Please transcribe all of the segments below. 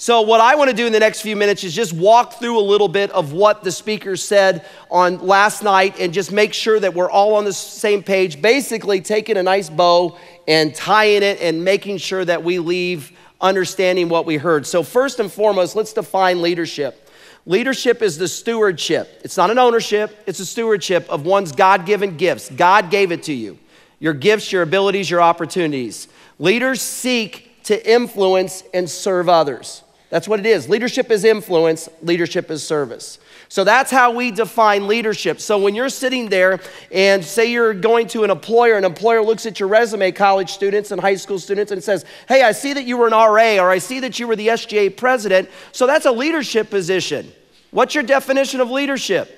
So, what I want to do in the next few minutes is just walk through a little bit of what the speaker said on last night and just make sure that we're all on the same page. Basically, taking a nice bow and tying it and making sure that we leave understanding what we heard. So, first and foremost, let's define leadership. Leadership is the stewardship. It's not an ownership, it's a stewardship of one's God given gifts. God gave it to you your gifts, your abilities, your opportunities. Leaders seek to influence and serve others. That's what it is. Leadership is influence, leadership is service. So that's how we define leadership. So when you're sitting there and say you're going to an employer, an employer looks at your resume, college students and high school students, and says, Hey, I see that you were an RA or I see that you were the SGA president. So that's a leadership position. What's your definition of leadership?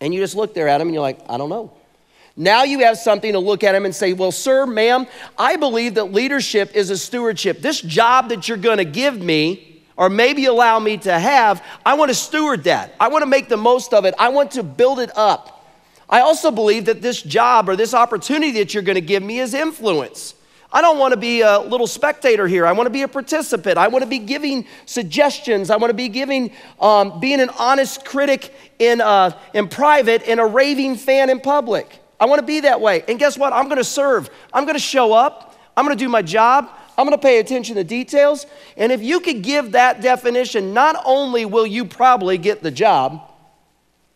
And you just look there at them and you're like, I don't know. Now you have something to look at him and say, Well, sir, ma'am, I believe that leadership is a stewardship. This job that you're going to give me, or maybe allow me to have, I want to steward that. I want to make the most of it. I want to build it up. I also believe that this job or this opportunity that you're going to give me is influence. I don't want to be a little spectator here. I want to be a participant. I want to be giving suggestions. I want to be giving, um, being an honest critic in, uh, in private and a raving fan in public. I want to be that way. And guess what? I'm going to serve. I'm going to show up. I'm going to do my job. I'm going to pay attention to details. And if you could give that definition, not only will you probably get the job,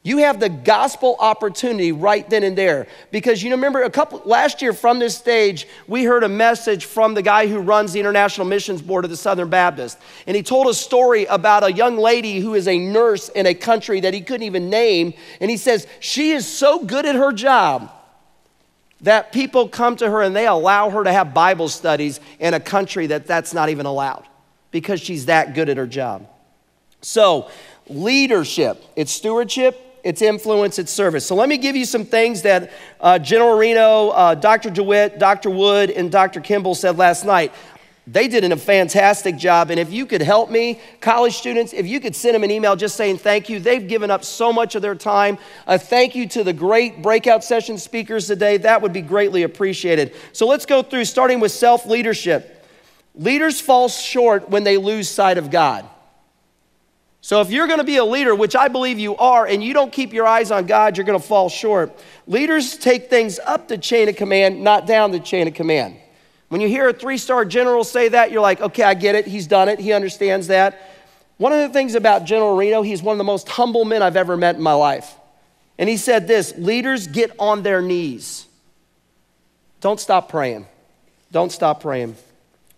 you have the gospel opportunity right then and there. Because you remember a couple last year from this stage, we heard a message from the guy who runs the International Missions Board of the Southern Baptist. And he told a story about a young lady who is a nurse in a country that he couldn't even name. And he says, She is so good at her job that people come to her and they allow her to have Bible studies in a country that that's not even allowed because she's that good at her job. So, leadership, it's stewardship, it's influence, it's service. So let me give you some things that uh, General Reno, uh, Dr. DeWitt, Dr. Wood, and Dr. Kimball said last night. They did a fantastic job. And if you could help me, college students, if you could send them an email just saying thank you, they've given up so much of their time. A thank you to the great breakout session speakers today. That would be greatly appreciated. So let's go through, starting with self leadership. Leaders fall short when they lose sight of God. So, if you're going to be a leader, which I believe you are, and you don't keep your eyes on God, you're going to fall short. Leaders take things up the chain of command, not down the chain of command. When you hear a three star general say that, you're like, okay, I get it. He's done it. He understands that. One of the things about General Reno, he's one of the most humble men I've ever met in my life. And he said this leaders get on their knees. Don't stop praying. Don't stop praying.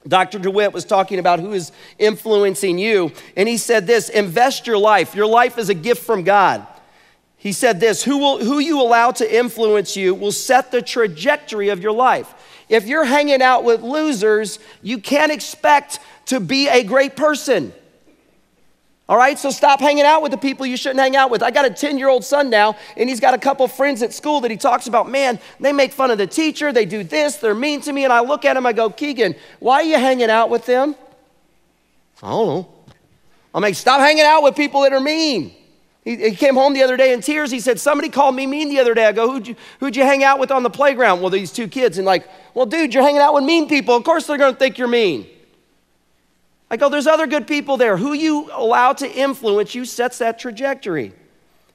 Dr. DeWitt was talking about who is influencing you, and he said this invest your life. Your life is a gift from God. He said this who, will, who you allow to influence you will set the trajectory of your life. If you're hanging out with losers, you can't expect to be a great person. All right, so stop hanging out with the people you shouldn't hang out with. I got a 10 year old son now, and he's got a couple friends at school that he talks about. Man, they make fun of the teacher, they do this, they're mean to me. And I look at him, I go, Keegan, why are you hanging out with them? I don't know. I'm like, stop hanging out with people that are mean. He, he, came home the other day in tears. He said, Somebody called me mean the other day. I go, who'd you, who'd you hang out with on the playground? Well, these two kids. And like, well, dude, you're hanging out with mean people. Of course they're going to think you're mean. I go, there's other good people there. Who you allow to influence you sets that trajectory.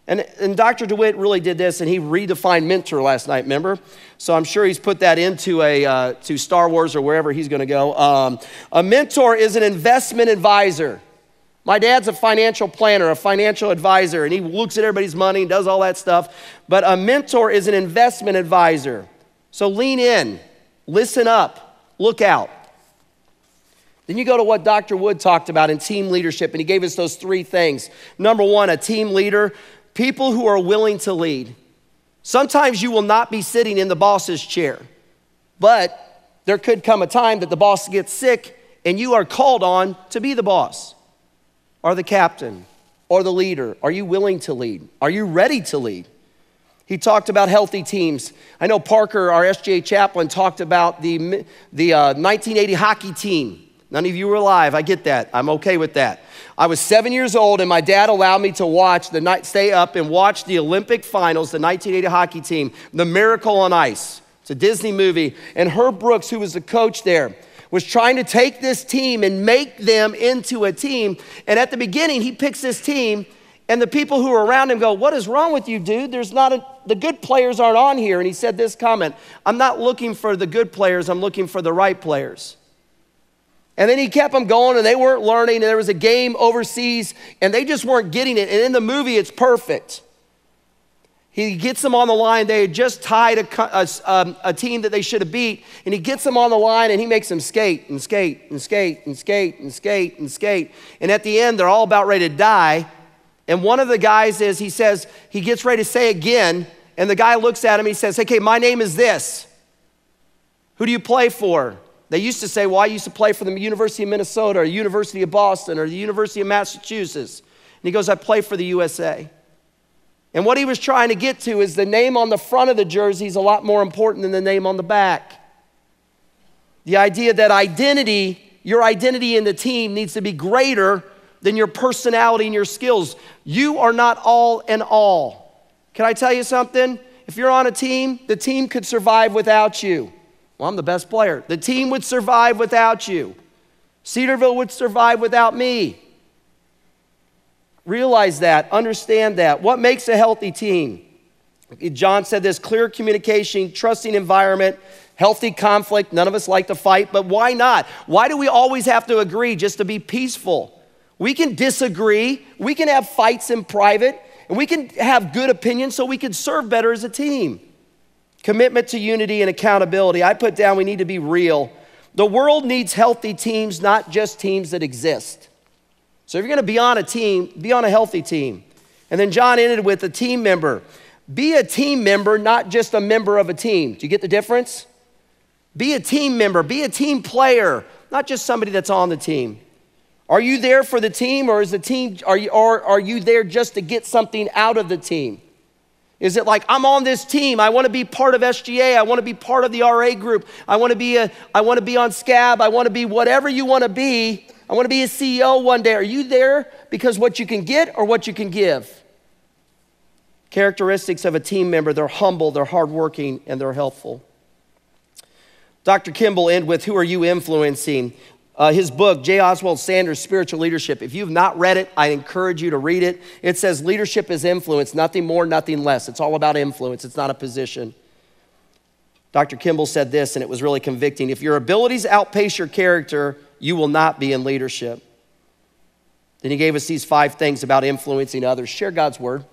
And, and Dr. DeWitt really did this, and he redefined mentor last night, remember? So I'm sure he's put that into a, uh, to Star Wars or wherever he's going to go. Um, a mentor is an investment advisor. My dad's a financial planner, a financial advisor, and he looks at everybody's money and does all that stuff. But a mentor is an investment advisor. So lean in, listen up, look out. Then you go to what Dr. Wood talked about in team leadership, and he gave us those three things. Number one, a team leader, people who are willing to lead. Sometimes you will not be sitting in the boss's chair, but there could come a time that the boss gets sick and you are called on to be the boss or the captain or the leader. Are you willing to lead? Are you ready to lead? He talked about healthy teams. I know Parker, our SGA chaplain, talked about the, the uh, 1980 hockey team None of you were alive. I get that. I'm okay with that. I was seven years old, and my dad allowed me to watch the night, stay up and watch the Olympic finals, the 1980 hockey team, The Miracle on Ice. It's a Disney movie. And Herb Brooks, who was the coach there, was trying to take this team and make them into a team. And at the beginning, he picks this team, and the people who are around him go, What is wrong with you, dude? There's not a, the good players aren't on here. And he said this comment I'm not looking for the good players, I'm looking for the right players. And then he kept them going, and they weren't learning. And there was a game overseas, and they just weren't getting it. And in the movie, it's perfect. He gets them on the line. They had just tied a, a, um, a, team that they should have beat, and he gets them on the line and he makes them skate and skate and skate and skate and skate and skate. And at the end, they're all about ready to die. And one of the guys is, he says, he gets ready to say again, and the guy looks at him. He says, Okay, my name is this. Who do you play for? They used to say, Well, I used to play for the University of Minnesota or University of Boston or the University of Massachusetts. And he goes, I play for the USA. And what he was trying to get to is the name on the front of the jersey is a lot more important than the name on the back. The idea that identity, your identity in the team, needs to be greater than your personality and your skills. You are not all in all. Can I tell you something? If you're on a team, the team could survive without you. Well, I'm the best player. The team would survive without you. Cedarville would survive without me. Realize that, understand that. What makes a healthy team? John said this clear communication, trusting environment, healthy conflict. None of us like to fight, but why not? Why do we always have to agree just to be peaceful? We can disagree, we can have fights in private, and we can have good opinions so we can serve better as a team. Commitment to unity and accountability. I put down we need to be real. The world needs healthy teams, not just teams that exist. So if you're going to be on a team, be on a healthy team. And then John ended with a team member. Be a team member, not just a member of a team. Do you get the difference? Be a team member, be a team player, not just somebody that's on the team. Are you there for the team or is the team are you or are you there just to get something out of the team? Is it like I'm on this team, I want to be part of SGA, I want to be part of the RA group, I want to be a I want to be on SCAB, I want to be whatever you want to be, I want to be a CEO one day. Are you there because what you can get or what you can give? Characteristics of a team member they're humble, they're hardworking, and they're helpful. Dr. Kimball end with Who Are You Influencing? Uh, his book, J. Oswald Sanders, Spiritual Leadership. If you've not read it, I encourage you to read it. It says leadership is influence, nothing more, nothing less. It's all about influence, it's not a position. Dr. Kimball said this, and it was really convicting. If your abilities outpace your character, you will not be in leadership. Then he gave us these five things about influencing others share God's word,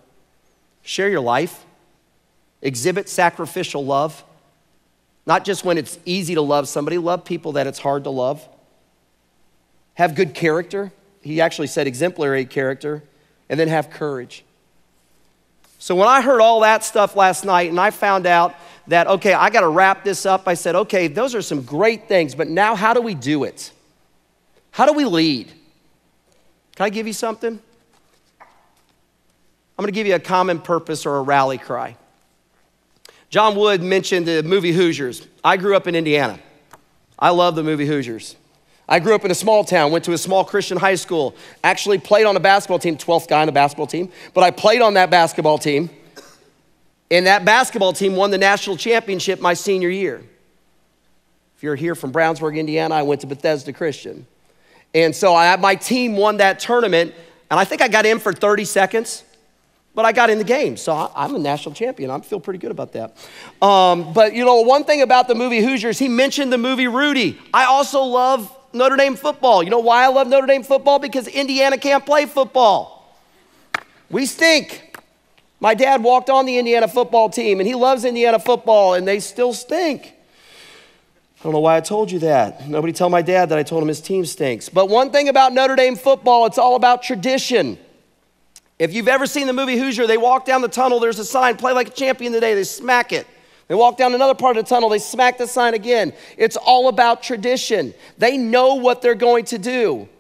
share your life, exhibit sacrificial love. Not just when it's easy to love somebody, love people that it's hard to love. Have good character. He actually said exemplary character. And then have courage. So when I heard all that stuff last night and I found out that, okay, I got to wrap this up, I said, okay, those are some great things, but now how do we do it? How do we lead? Can I give you something? I'm going to give you a common purpose or a rally cry. John Wood mentioned the movie Hoosiers. I grew up in Indiana. I love the movie Hoosiers. I grew up in a small town, went to a small Christian high school, actually played on a basketball team, 12th guy on the basketball team, but I played on that basketball team. And that basketball team won the national championship my senior year. If you're here from Brownsburg, Indiana, I went to Bethesda Christian. And so I, my team won that tournament, and I think I got in for 30 seconds, but I got in the game. So I, am a national champion. I feel pretty good about that. Um, but you know, one thing about the movie Hoosiers, he mentioned the movie Rudy. I also love Notre Dame football. You know why I love Notre Dame football? Because Indiana can't play football. We stink. My dad walked on the Indiana football team, and he loves Indiana football, and they still stink. I don't know why I told you that. Nobody tell my dad that I told him his team stinks. But one thing about Notre Dame football, it's all about tradition. If you've ever seen the movie Hoosier, they walk down the tunnel, there's a sign, play like a champion today, they smack it. They walk down another part of the tunnel, they smack the sign again. It's all about tradition. They know what they're going to do.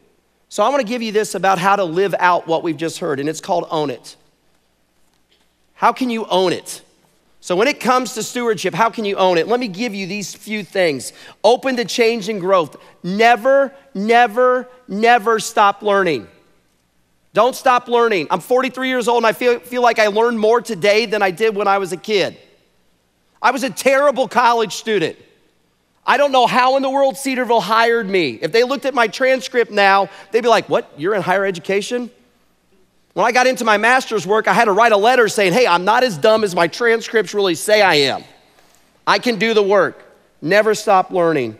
So I want to give you this about how to live out what we've just heard, and it's called own it. How can you own it? So, when it comes to stewardship, how can you own it? Let me give you these few things open to change and growth. Never, never, never stop learning. Don't stop learning. I'm 43 years old and I feel, feel like I learned more today than I did when I was a kid. I was a terrible college student. I don't know how in the world Cedarville hired me. If they looked at my transcript now, they'd be like, What? You're in higher education? When I got into my master's work, I had to write a letter saying, Hey, I'm not as dumb as my transcripts really say I am. I can do the work. Never stop learning.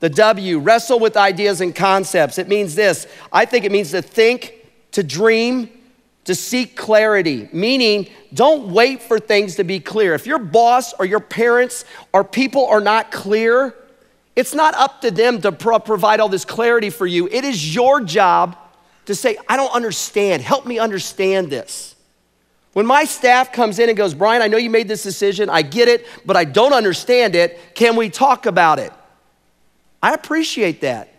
The W, wrestle with ideas and concepts. It means this I think it means to think, to dream, to seek clarity, meaning don't wait for things to be clear. If your boss or your parents or people are not clear, it's not up to them to pro- provide all this clarity for you. It is your job to say, I don't understand. Help me understand this. When my staff comes in and goes, Brian, I know you made this decision. I get it, but I don't understand it. Can we talk about it? I appreciate that.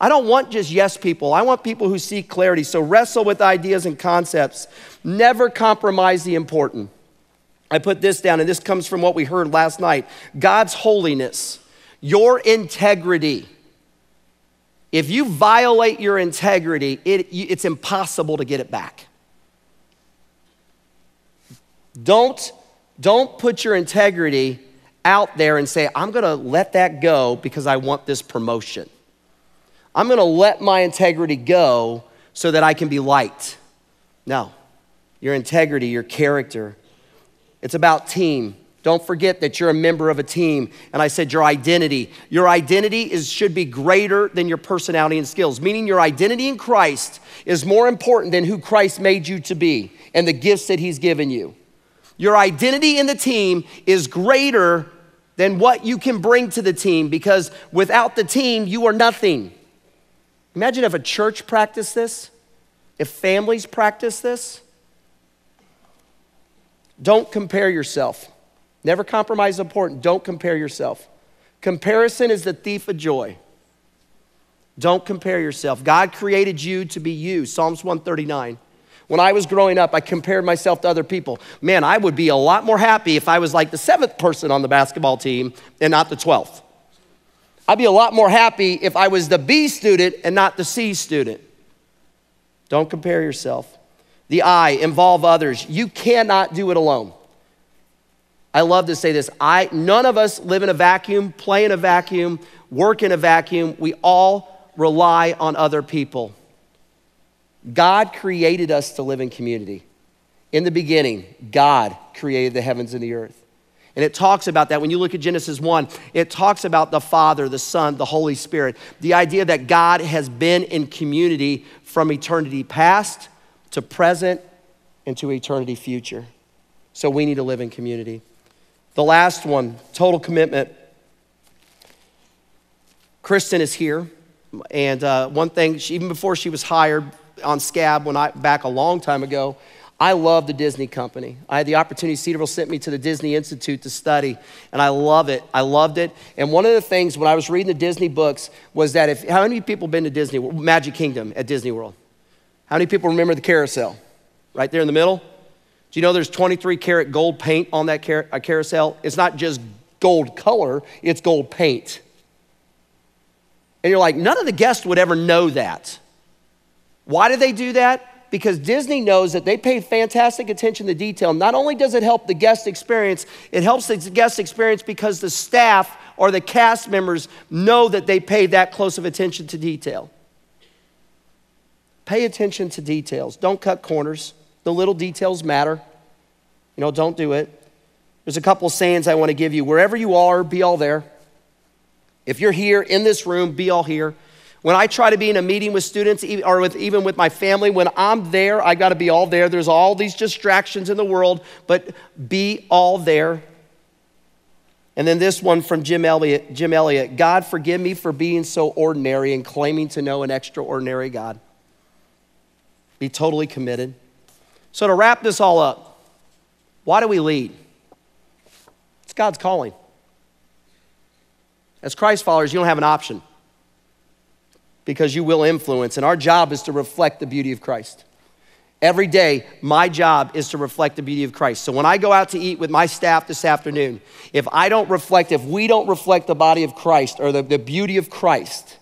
I don't want just yes people. I want people who seek clarity. So wrestle with ideas and concepts. Never compromise the important. I put this down, and this comes from what we heard last night God's holiness, your integrity. If you violate your integrity, it, it's impossible to get it back. Don't, don't put your integrity out there and say, I'm gonna let that go because I want this promotion. I'm gonna let my integrity go so that I can be liked. No, your integrity, your character. It's about team. Don't forget that you're a member of a team. And I said your identity. Your identity is, should be greater than your personality and skills, meaning your identity in Christ is more important than who Christ made you to be and the gifts that He's given you. Your identity in the team is greater than what you can bring to the team because without the team, you are nothing. Imagine if a church practiced this, if families practiced this. Don't compare yourself. Never compromise important. Don't compare yourself. Comparison is the thief of joy. Don't compare yourself. God created you to be you. Psalms 139. When I was growing up, I compared myself to other people. Man, I would be a lot more happy if I was like the seventh person on the basketball team and not the 12th. I'd be a lot more happy if I was the B student and not the C student. Don't compare yourself. The I, involve others. You cannot do it alone. I love to say this. I none of us live in a vacuum, play in a vacuum, work in a vacuum. We all rely on other people. God created us to live in community. In the beginning, God created the heavens and the earth. And it talks about that when you look at Genesis 1, it talks about the Father, the Son, the Holy Spirit. The idea that God has been in community from eternity past to present and to eternity future. So we need to live in community. The last one, total commitment. Kristen is here. And uh, one thing, she, even before she was hired on SCAB, when I back a long time ago, I love the Disney company. I had the opportunity, Cedarville sent me to the Disney Institute to study, and I love it. I loved it. And one of the things when I was reading the Disney books was that if, how many people been to Disney, Magic Kingdom at Disney World? How many people remember the carousel? Right there in the middle? Do you know there's 23 karat gold paint on that car- carousel? It's not just gold color, it's gold paint. And you're like, none of the guests would ever know that. Why do they do that? Because Disney knows that they pay fantastic attention to detail. Not only does it help the guest experience, it helps the guest experience because the staff or the cast members know that they pay that close of attention to detail. Pay attention to details. Don't cut corners. The little details matter. You know, don't do it. There's a couple sayings I want to give you. Wherever you are, be all there. If you're here in this room, be all here. When I try to be in a meeting with students or with, even with my family, when I'm there, I got to be all there. There's all these distractions in the world, but be all there. And then this one from Jim Elliot, Jim Elliot, God forgive me for being so ordinary and claiming to know an extraordinary God. Be totally committed. So to wrap this all up, why do we lead? It's God's calling. As Christ followers, you don't have an option because you will influence. And our job is to reflect the beauty of Christ. Every day, my job is to reflect the beauty of Christ. So when I go out to eat with my staff this afternoon, if I don't reflect, if we don't reflect the body of Christ or the, the beauty of Christ,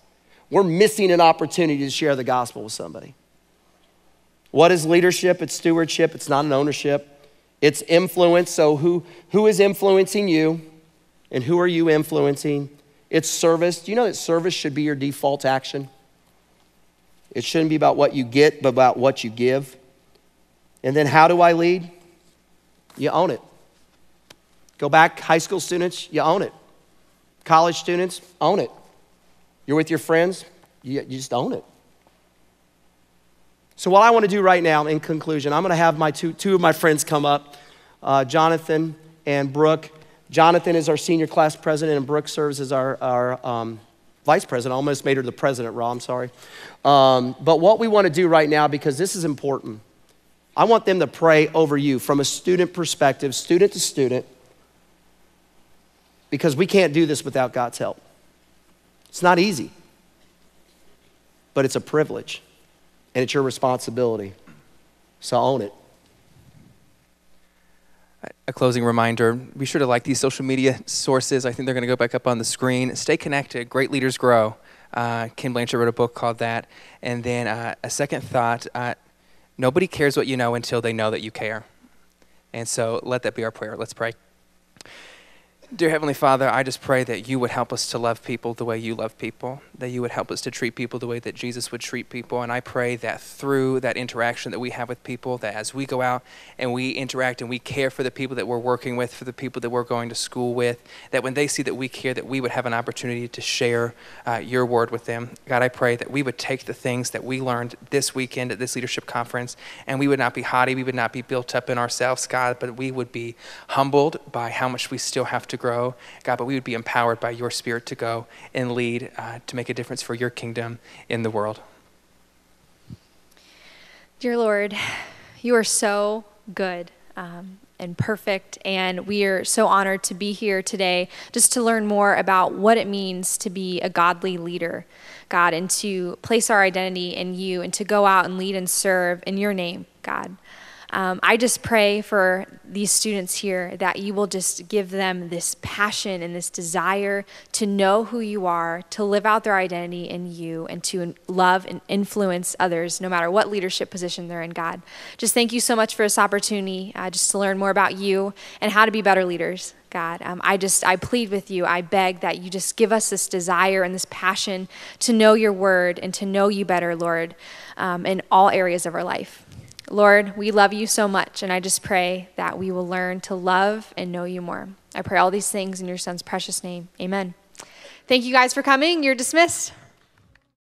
we're missing an opportunity to share the gospel with somebody. What is leadership? It's stewardship, it's not an ownership. It's influence. So, who, who is influencing you? And who are you influencing? It's service. Do you know that service should be your default action? It shouldn't be about what you get, but about what you give. And then how do I lead? You own it. Go back, high school students, you own it. College students, own it. You're with your friends, you, you just own it. So, what I want to do right now, in conclusion, I'm going to have my two, two of my friends come up, uh, Jonathan and Brooke. Jonathan is our senior class president, and Brooke serves as our, our um, vice president. I almost made her the president, Rob, I'm sorry. Um, but what we want to do right now, because this is important, I want them to pray over you from a student perspective, student to student, because we can't do this without God's help. It's not easy, but it's a privilege and it's your responsibility. So own it. A closing reminder be sure to like these social media sources. I think they're going to go back up on the screen. Stay connected. Great leaders grow. Uh, Ken Blanchard wrote a book called that. And then uh, a second thought uh, nobody cares what you know until they know that you care. And so let that be our prayer. Let's pray. Dear Heavenly Father, I just pray that you would help us to love people the way you love people, that you would help us to treat people the way that Jesus would treat people. And I pray that through that interaction that we have with people, that as we go out and we interact and we care for the people that we're working with, for the people that we're going to school with, that when they see that we care, that we would have an opportunity to share uh, your word with them. God, I pray that we would take the things that we learned this weekend at this leadership conference and we would not be haughty, we would not be built up in ourselves, God, but we would be humbled by how much we still have to grow, God, but we would be empowered by your spirit to go and lead uh, to make a difference for your kingdom in the world. Dear Lord, you are so good. Um, and perfect. And we are so honored to be here today just to learn more about what it means to be a godly leader, God, and to place our identity in you and to go out and lead and serve in your name, God. Um, I just pray for these students here that you will just give them this passion and this desire to know who you are, to live out their identity in you, and to love and influence others, no matter what leadership position they're in, God. Just thank you so much for this opportunity, uh, just to learn more about you and how to be better leaders. God. Um, I just, I plead with you, I beg that you just give us this desire and this passion to know your word and to know you better, Lord, um, in all areas of our life. Lord, we love you so much, and I just pray that we will learn to love and know you more. I pray all these things in your son's precious name. Amen. Thank you guys for coming. You're dismissed.